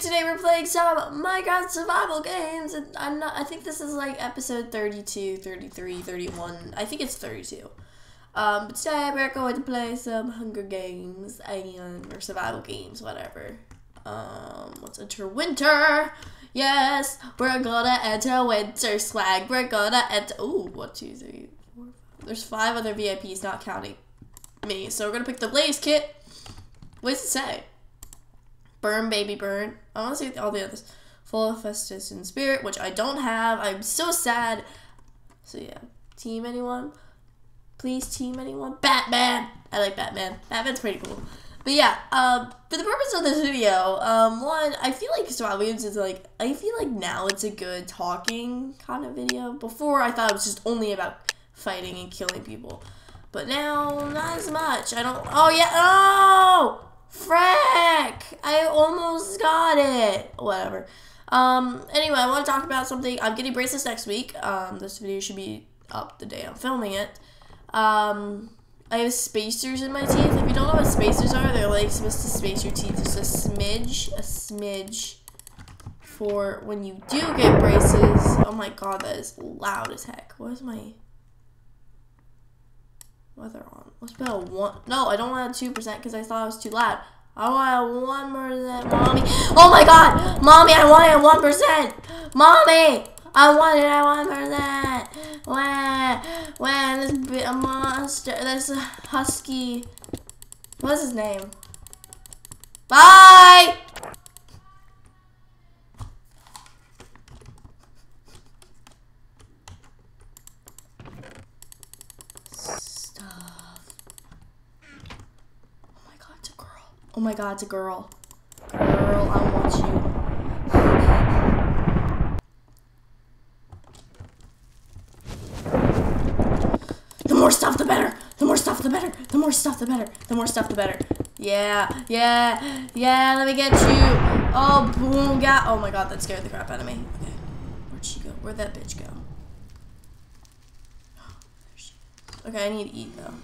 today. We're playing some Minecraft survival games, and I'm not. I think this is like episode 32, 33, 31. I think it's 32. Um, but today we're going to play some Hunger Games and or survival games, whatever. Um, let's enter winter. Yes, we're gonna enter winter swag. We're gonna enter. Ooh, one, two, three, four. Five. There's five other VIPs, not counting me. So we're gonna pick the Blaze kit. What does it say? Burn, baby, burn. I want to see all the others. Full of Festus and Spirit, which I don't have. I'm so sad. So yeah, team anyone? Please team anyone? Batman. I like Batman. Batman's pretty cool. But yeah, um, for the purpose of this video, um, one, I feel like Survival Games is like, I feel like now it's a good talking kind of video. Before, I thought it was just only about fighting and killing people. But now, not as much. I don't, oh yeah, oh! Frick! I almost got it. Whatever. Um, anyway, I want to talk about something. I'm getting braces next week. Um, this video should be up the day I'm filming it. Um, I have spacers in my teeth. If you don't know what spacers are, they're like supposed to space your teeth just a smidge, a smidge for when you do get braces. Oh my god, that is loud as heck. What is my weather on? Let's put a one. No, I don't want a two percent because I thought it was too loud. I want a one more than percent, mommy. Oh my god, mommy, I want a one percent, mommy. I want it at that. percent. When, when this bit a monster, this husky. What's his name? Bye. Stuff. Oh my god, it's a girl. Oh my god, it's a girl. Girl, I want you. The more stuff, the better. The more stuff, the better. The more stuff, the better. The more stuff, the better. Yeah, yeah, yeah. Let me get you. Oh, boom, got. Oh my god, that scared the crap out of me. Okay, where'd she go? Where'd that bitch go? Okay, I need to eat though.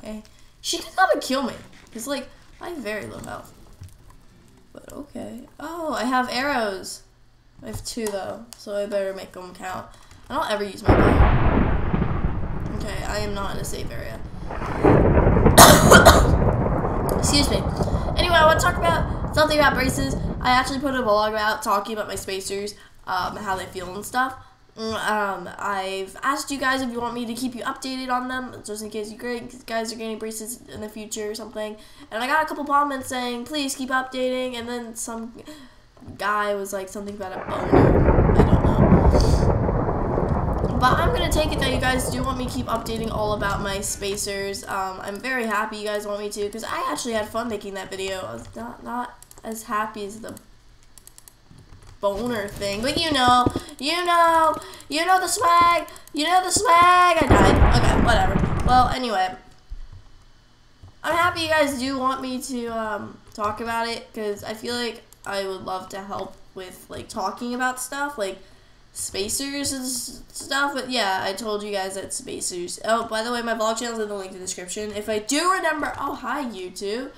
Okay, she could and kill me. Cause like I have very low health. But okay. Oh, I have arrows. I have two though, so I better make them count. I don't ever use my bow. Okay, I am not in a safe area. Excuse me. Anyway, I want to talk about something about braces. I actually put a vlog out talking about my spacers, um, how they feel and stuff. Um, I've asked you guys if you want me to keep you updated on them, just in case you guys are getting braces in the future or something. And I got a couple comments saying, please keep updating, and then some guy was like something about a boner. I don't know. But I'm gonna take it that you guys do want me to keep updating all about my spacers. Um, I'm very happy you guys want me to because I actually had fun making that video. I was not not as happy as the boner thing, but you know, you know, you know the swag, you know the swag. I died. Okay, whatever. Well, anyway, I'm happy you guys do want me to um, talk about it because I feel like I would love to help with like talking about stuff like spacers and stuff. But yeah, I told you guys that spacers. Oh, by the way, my vlog channel is in the link in the description. If I do remember, oh hi YouTube.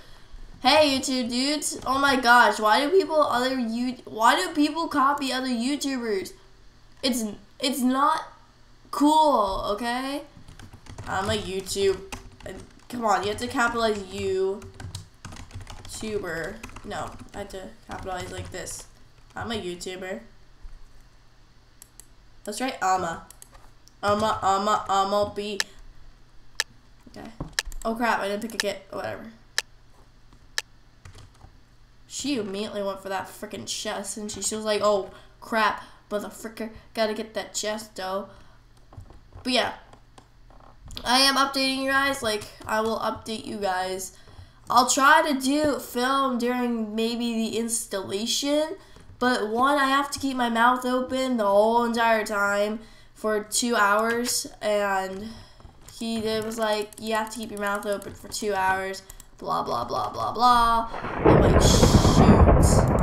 Hey YouTube dudes! Oh my gosh, why do people other you why do people copy other YouTubers? It's it's not cool, okay? I'm a YouTube. Come on, you have to capitalize you. Tuber. No, I have to capitalize like this. I'm a YouTuber. That's right, I'ma. I'ma, I'ma, I'ma be. Okay. Oh crap, I didn't pick a kit. Whatever. She immediately went for that freaking chest, and she, she was like, oh crap, motherfucker, gotta get that chest, though. But yeah. I am updating you guys, like, I will update you guys. I'll try to do film during maybe the installation, but one, I have to keep my mouth open the whole entire time for two hours, and he did, was like, you have to keep your mouth open for two hours, blah, blah, blah, blah, blah. I'm like, shoot.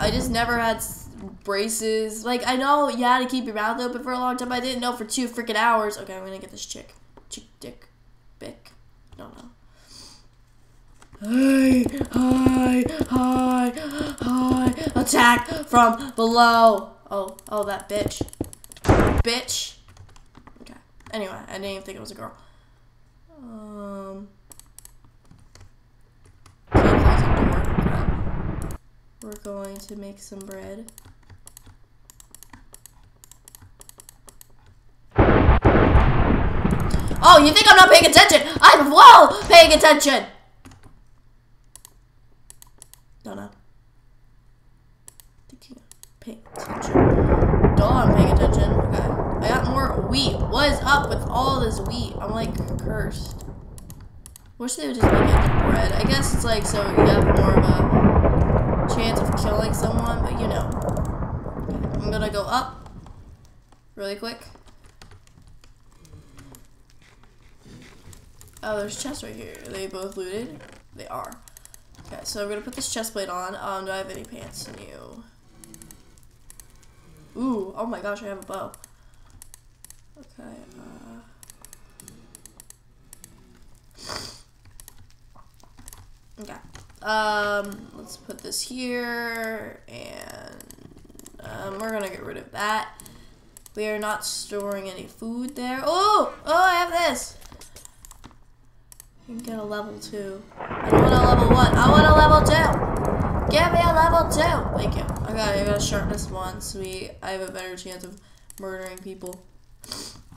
I just never had braces. Like, I know you had to keep your mouth open for a long time. I didn't know for two freaking hours. Okay, I'm gonna get this chick. Chick, dick, bick. Don't know. Hi, hi, hi, hi. Attack from below. Oh, oh, that bitch. Bitch. Okay. Anyway, I didn't even think it was a girl. Um. We're going to make some bread. Oh, you think I'm not paying attention? I'm well paying attention. Don't know. Thinking paying attention. Don't I'm paying attention. Okay. I got more wheat. What is up with all this wheat? I'm like cursed. Wish they would just make it bread. I guess it's like so you have more of a chance of killing someone, but you know. I'm gonna go up really quick. Oh, there's chests right here. Are they both looted? They are. Okay, so I'm gonna put this chest plate on. Um, do I have any pants? New. Ooh, oh my gosh, I have a bow. Okay, uh. Okay. Um, let's put this here, and um, we're gonna get rid of that. We are not storing any food there. Oh, oh, I have this. You can get a level two. I want a level one. I want a level two. Give me a level two. Thank you. Okay, I got a sharpness one. Sweet. I have a better chance of murdering people.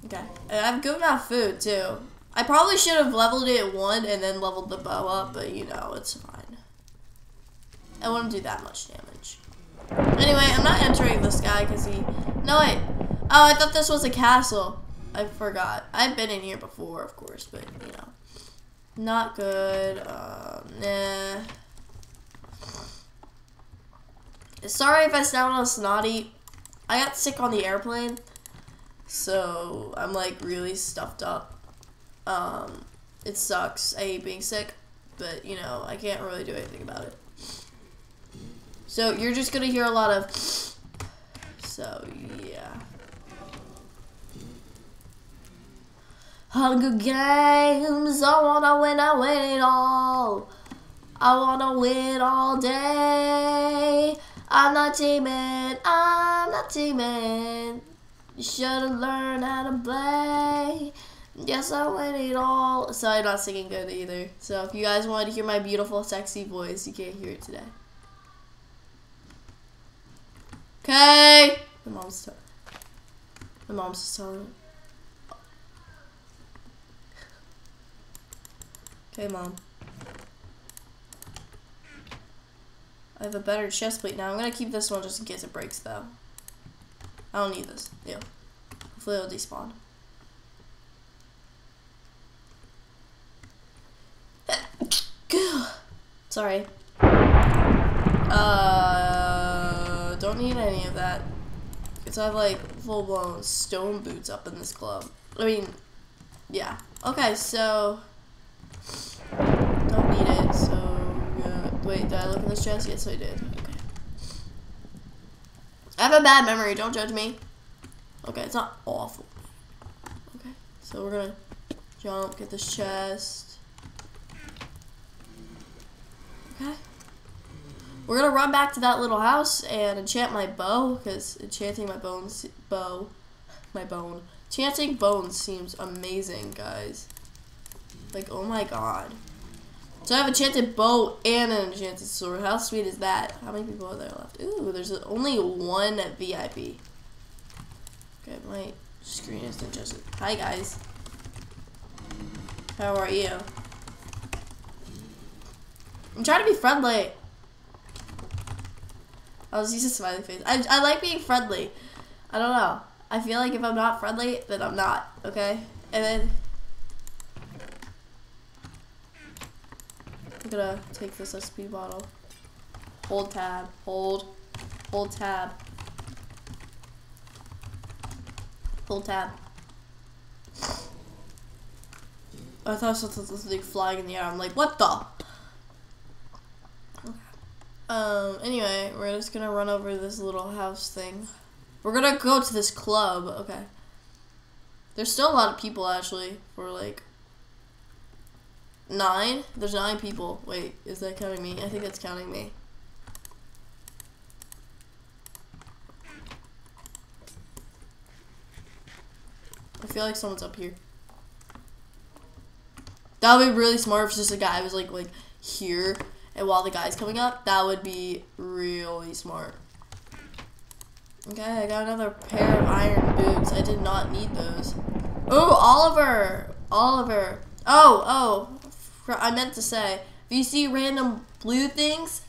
Okay. And I have good enough food too. I probably should have leveled it one and then leveled the bow up, but you know, it's fine. I wouldn't do that much damage. Anyway, I'm not entering this guy because he... No, wait. Oh, I thought this was a castle. I forgot. I've been in here before, of course, but, you know. Not good. Um, nah. Sorry if I sound snotty. I got sick on the airplane, so I'm like really stuffed up. Um, it sucks. I hate being sick, but you know, I can't really do anything about it. So you're just gonna hear a lot of. So yeah. Hunger Games, I wanna win, I win it all. I wanna win all day. I'm not teaming, I'm not teaming. You should've learned how to play. Yes, I win it all. So I'm not singing good either. So if you guys wanted to hear my beautiful, sexy voice, you can't hear it today. Okay. My mom's. My mom's just telling Okay, Mom. I have a better chest plate now. I'm gonna keep this one just in case it breaks, though. I don't need this. Yeah. Hopefully it'll despawn. Sorry. Uh, don't need any of that. Because I have like full-blown stone boots up in this club. I mean, yeah. Okay, so don't need it, so yeah. Wait, did I look in this chest? Yes, I did. Okay. I have a bad memory, don't judge me. Okay, it's not awful. Okay, so we're gonna jump, get this chest. Okay. We're gonna run back to that little house and enchant my bow, because enchanting my bones, bow, my bone. Enchanting bones seems amazing, guys. Like, oh my god. So I have enchanted bow and an enchanted sword. How sweet is that? How many people are there left? Ooh, there's only one VIP. Okay, my screen is adjusted. Hi, guys. How are you? I'm trying to be friendly. I was a smiley face. I, I like being friendly. I don't know. I feel like if I'm not friendly, then I'm not, okay? And then I'm gonna take this XP bottle. Hold tab. Hold. Hold tab. Hold tab. I thought something flying in the air. I'm like, what the? Um, anyway, we're just gonna run over this little house thing. We're gonna go to this club. Okay. There's still a lot of people actually. For like nine. There's nine people. Wait, is that counting me? I think that's counting me. I feel like someone's up here. That would be really smart if just a guy was like like here and while the guy's coming up. That would be really smart. Okay, I got another pair of iron boots. I did not need those. Oh, Oliver! Oliver. Oh, oh. I meant to say, if you see random blue things,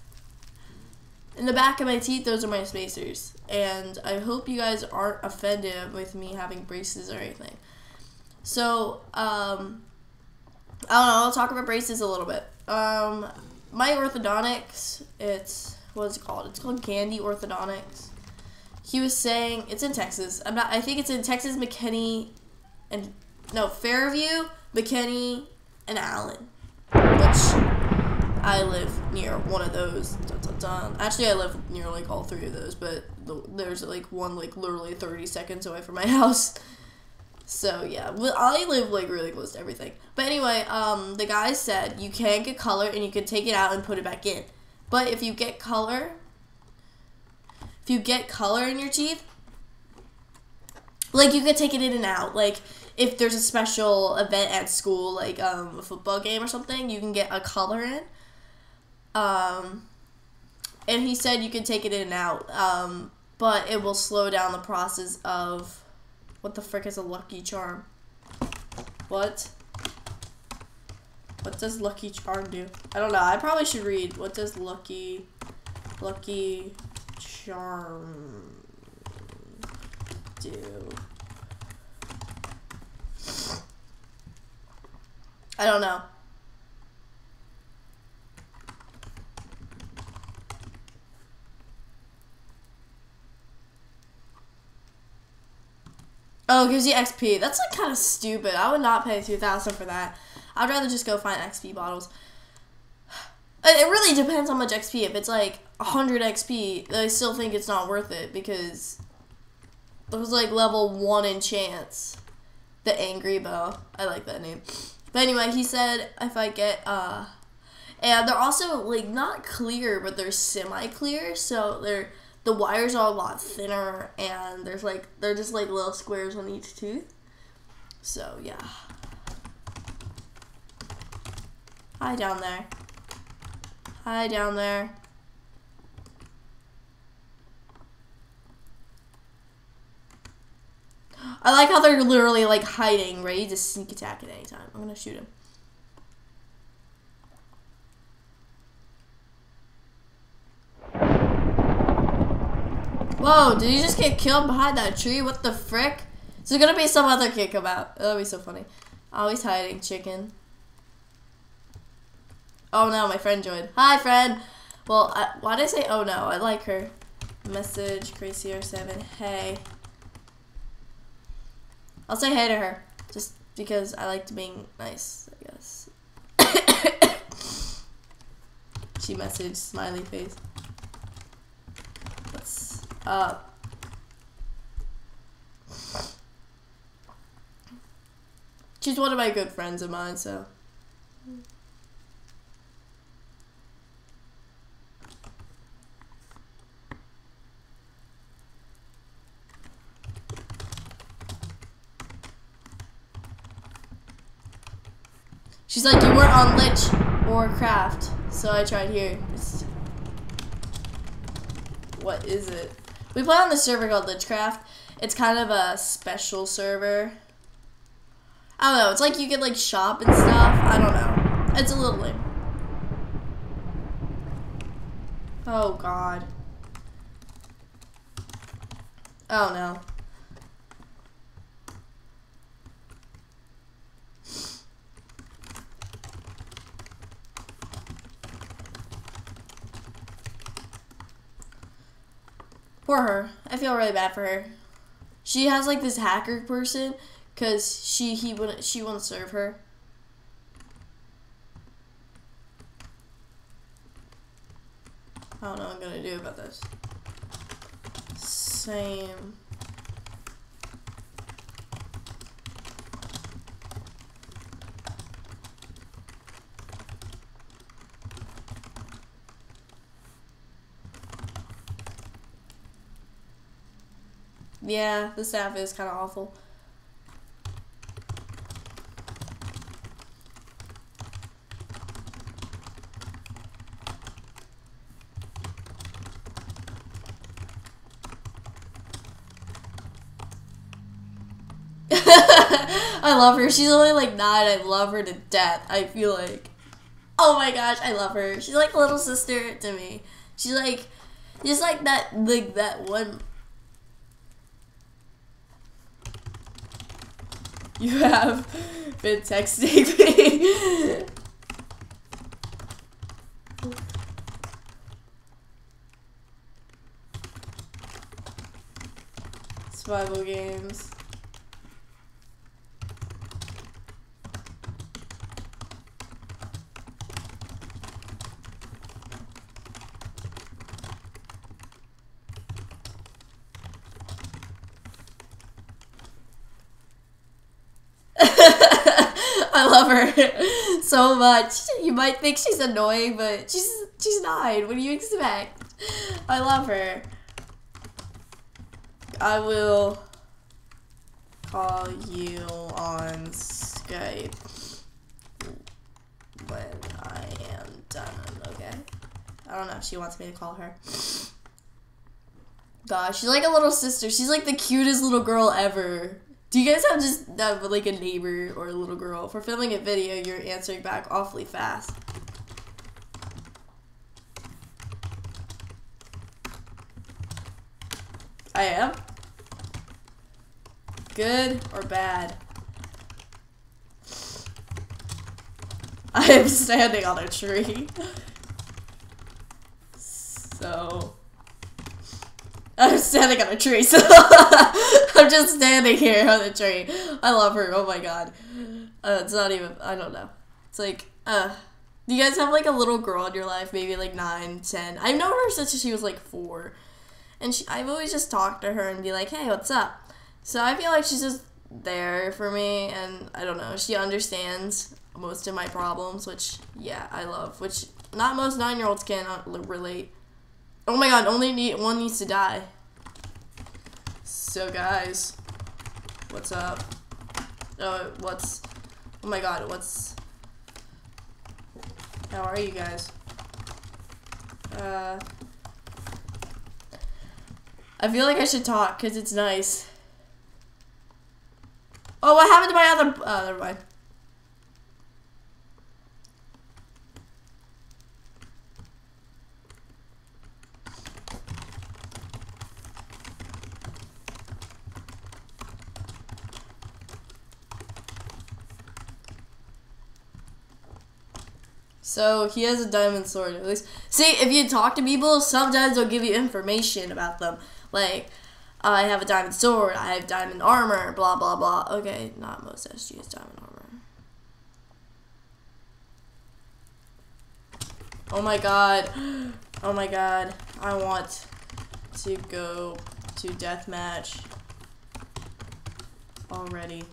in the back of my teeth, those are my spacers. And I hope you guys aren't offended with me having braces or anything. So, um, I don't know, I'll talk about braces a little bit. Um, my orthodontics, it's, what is it called? It's called Candy Orthodontics. He was saying, it's in Texas. I'm not, I think it's in Texas, McKinney, and, no, Fairview, McKinney, and Allen. Which, I live near one of those. Dun, dun, dun. Actually, I live near like all three of those, but the, there's like one like literally 30 seconds away from my house. So yeah, I live like really close to everything. But anyway, um, the guy said you can get color and you can take it out and put it back in. But if you get color, if you get color in your teeth, like you could take it in and out. Like if there's a special event at school, like um, a football game or something, you can get a color in. Um, and he said you can take it in and out, um, but it will slow down the process of what the frick is a lucky charm? What? What does lucky charm do? I don't know. I probably should read. What does lucky lucky charm do? I don't know. Oh, gives you XP. That's like kind of stupid. I would not pay 2000 for that. I'd rather just go find XP bottles. It really depends how much XP. If it's like 100 XP, I still think it's not worth it because it was like level 1 enchants. The Angry Bow. I like that name. But anyway, he said if I get, uh, and they're also like not clear, but they're semi-clear, so they're the wires are a lot thinner and there's like they're just like little squares on each tooth. So yeah. Hi down there. Hi down there. I like how they're literally like hiding, ready to sneak attack at any time. I'm gonna shoot him. Whoa, did you just get killed behind that tree? What the frick? Is there gonna be some other kid come out? That'll be so funny. Always hiding, chicken. Oh no, my friend joined. Hi, friend. Well, I, why did I say oh no? I like her. Message, Crazier7. Hey. I'll say hey to her. Just because I like to being nice, I guess. she messaged, smiley face What's up. She's one of my good friends of mine, so. She's like, you weren't on Lich or Craft, so I tried here. It's... What is it? We play on the server called Lichcraft. It's kind of a special server. I don't know. It's like you could like shop and stuff. I don't know. It's a little lame. Oh god. Oh no. Poor her. I feel really bad for her. She has like this hacker person because she he wouldn't she won't serve her. I don't know what I'm gonna do about this. Same. Yeah, the staff is kind of awful. I love her. She's only like nine. I love her to death. I feel like, oh my gosh, I love her. She's like a little sister to me. She's like, just like that, like that one. You have been texting me. Survival games. I love her so much. You might think she's annoying, but she's she's not. What do you expect? I love her. I will call you on Skype when I am done, okay? I don't know if she wants me to call her. Gosh, she's like a little sister. She's like the cutest little girl ever. Do you guys have just have like a neighbor or a little girl? For filming a video, you're answering back awfully fast. I am? Good or bad? I am standing on a tree. So... I'm standing on a tree, so I'm just standing here on a tree. I love her. Oh my god. Uh, it's not even. I don't know. It's like, uh, do you guys have like a little girl in your life, maybe like nine, ten? I've known her since she was like four, and she, I've always just talked to her and be like, "Hey, what's up?" So I feel like she's just there for me, and I don't know. She understands most of my problems, which yeah, I love. Which not most nine-year-olds can uh, relate. Oh my god, only need one needs to die. So guys, what's up? Oh, what's Oh my god, what's How are you guys? Uh I feel like I should talk cuz it's nice. Oh, what happened to my other uh never mind. So he has a diamond sword. At least, see, if you talk to people, sometimes they'll give you information about them. Like, I have a diamond sword. I have diamond armor. Blah blah blah. Okay, not most SGs diamond armor. Oh my god. Oh my god. I want to go to deathmatch already.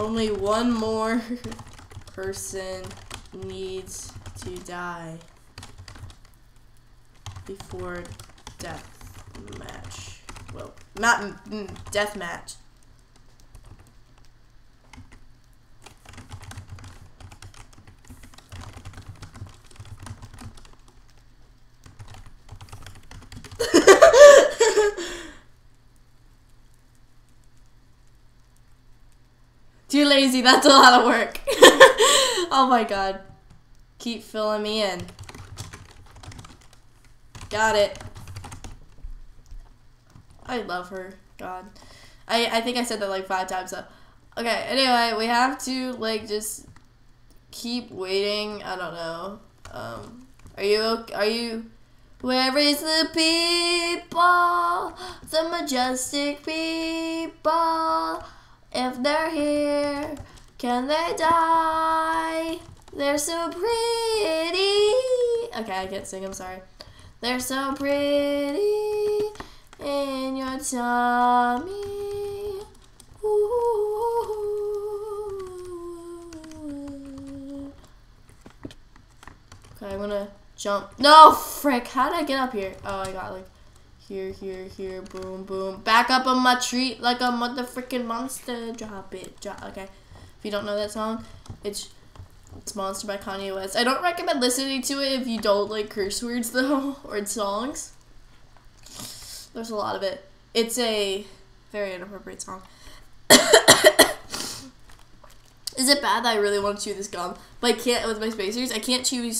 Only one more person needs to die before death match. Well, not death match. Too lazy, that's a lot of work. oh my god. Keep filling me in. Got it. I love her. God. I, I think I said that like five times though. Okay, anyway, we have to like just keep waiting. I don't know. Um, are you are you Where is the people? The majestic people. If they're here, can they die? They're so pretty. Okay, I can't sing, I'm sorry. They're so pretty in your tummy. Ooh. Okay, I'm gonna jump. No, frick. How did I get up here? Oh, I got like here, here, here. Boom, boom. Back up on my tree like a mother freaking monster. Drop it. Drop. Okay. If you don't know that song, it's it's Monster by Kanye West. I don't recommend listening to it if you don't like curse words though or songs. There's a lot of it. It's a very inappropriate song. Is it bad that I really want to chew this gum, but I can't with my spacers? I can't chew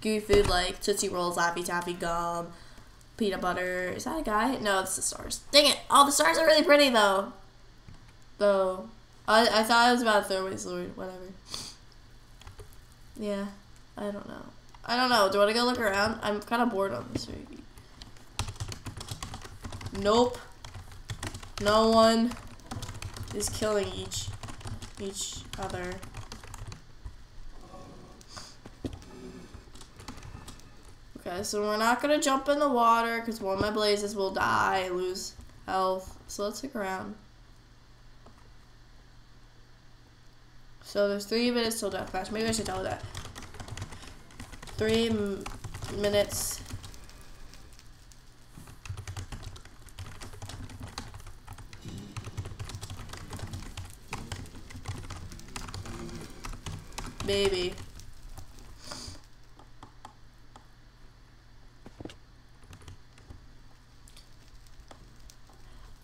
gooey food like Tootsie Rolls, Laffy Taffy gum, peanut butter. Is that a guy? No, it's the stars. Dang it! All the stars are really pretty though. Though, I, I thought I was about to throw away sword. Whatever. Yeah, I don't know. I don't know. Do I want to go look around? I'm kind of bored on this week. Nope. No one is killing each each other. Okay, so we're not gonna jump in the water because one of my blazes will die, lose health. So let's look around. So there's three minutes till deathmatch. Maybe I should tell that. Three minutes Baby.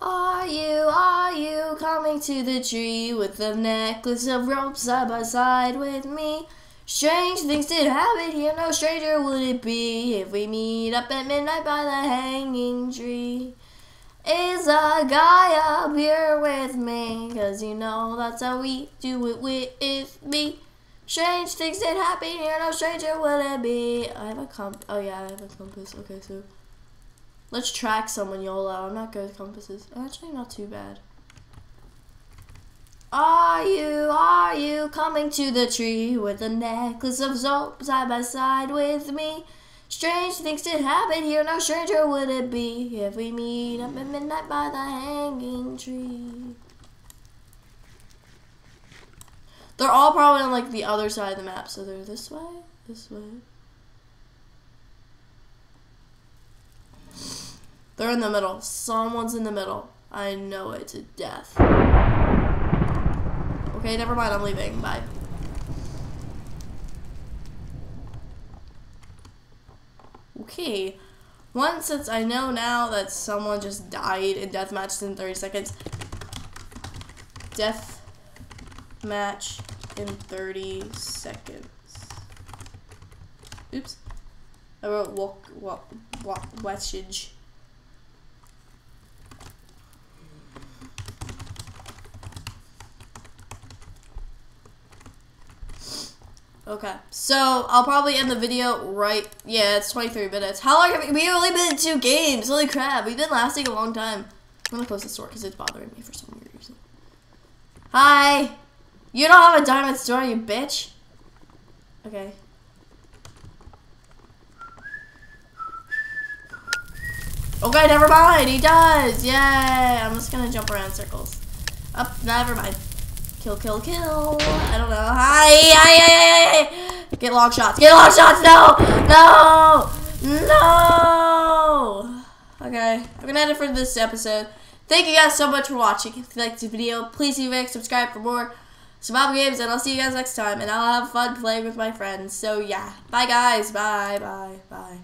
Are you, are you coming to the tree with the necklace of ropes side by side with me? Strange things did happen here, no stranger would it be if we meet up at midnight by the hanging tree. Is a guy up here with me? Cause you know that's how we do it with me. Strange things did happen here, no stranger would it be. I have a comp. Oh yeah, I have a compass. Okay, so let's track someone YOLO. I'm not good with compasses. Actually, not too bad. Are you, are you coming to the tree with a necklace of soap side by side with me? Strange things did happen here, no stranger would it be if we meet up at midnight by the hanging tree. They're all probably on like the other side of the map, so they're this way, this way. They're in the middle. Someone's in the middle. I know it to death. Okay, never mind. I'm leaving. Bye. Okay. One, since I know now that someone just died in deathmatch in 30 seconds. Death match in 30 seconds. Oops. I wrote walk, walk, walk, message. Okay, so I'll probably end the video right. Yeah, it's 23 minutes. How long have we, we only been in two games? Holy crap, we've been lasting a long time. I'm gonna close the store because it's bothering me for some weird reason. Hi. You don't have a diamond store, you bitch. Okay. Okay, never mind. He does. Yay. I'm just gonna jump around circles. Up, oh, never mind. Kill, kill, kill. I don't know. Hi, hi, hi. Get long shots. Get long shots. No, no, no. Okay, I'm gonna end it for this episode. Thank you guys so much for watching. If you liked the video, please leave a subscribe for more survival games, and I'll see you guys next time. And I'll have fun playing with my friends. So yeah, bye guys. Bye, bye, bye.